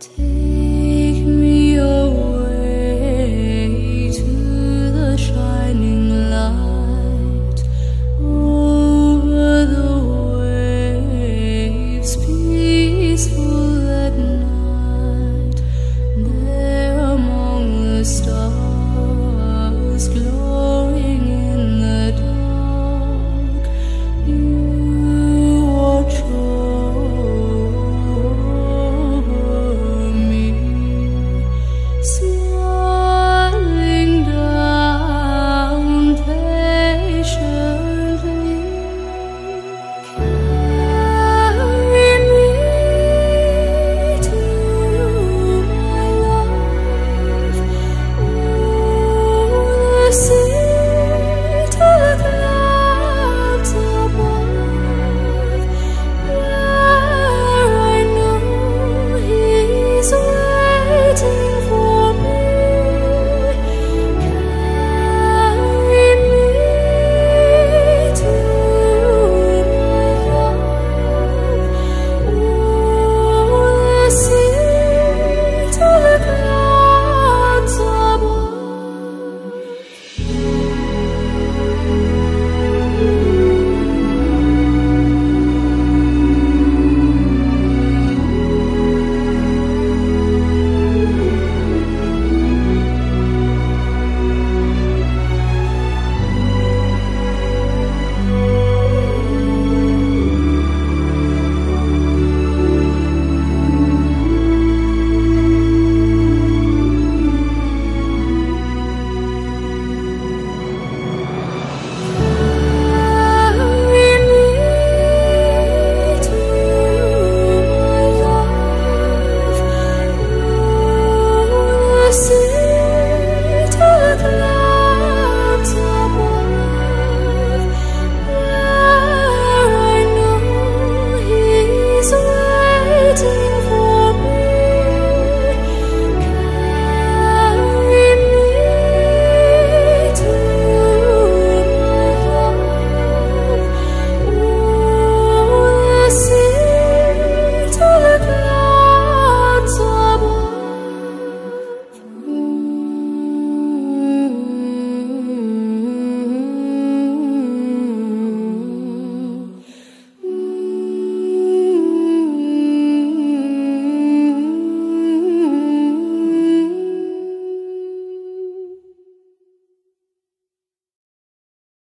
Till